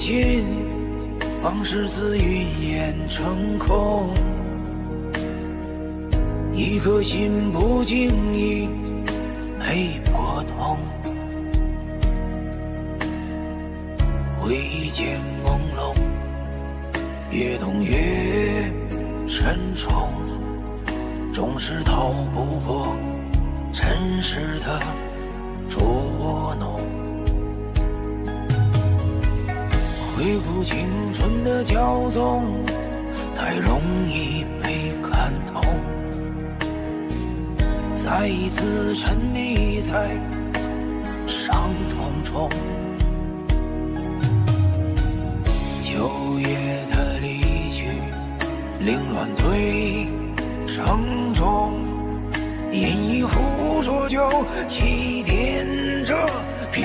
心，往事自云烟成空。一颗心不经意被破痛，回忆渐朦胧，越懂越沉重，总是逃不过尘世的捉弄。回顾青春的骄纵，太容易被看透。再一次沉溺在伤痛中，秋叶的离去，凌乱堆成中，饮一壶浊酒，祭奠着平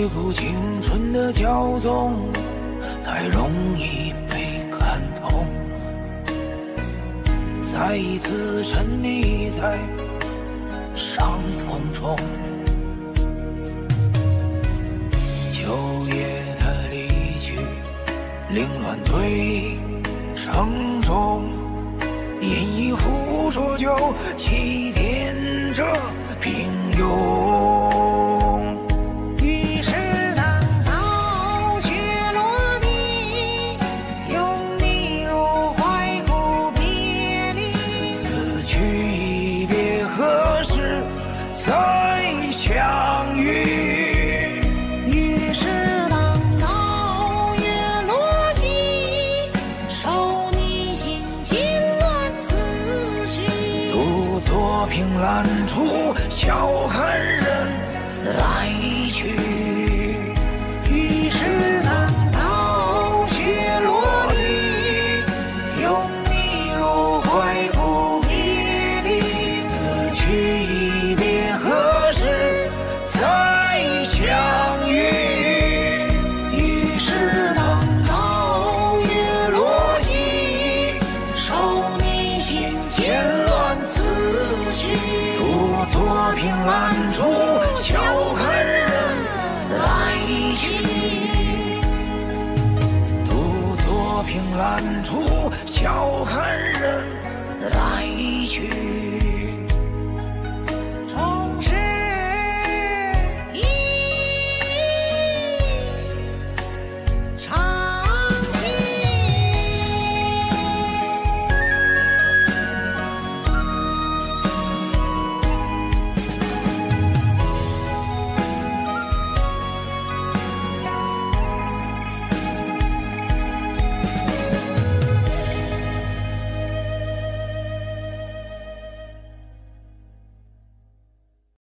回顾青春的骄纵，太容易被看透。再一次沉溺在伤痛中，秋叶的离去，凌乱堆成中，饮一壶浊酒，祭奠再相遇，于是等到月落西，守你心，静乱思绪，独坐凭栏处，笑看人。远处，笑看人来去。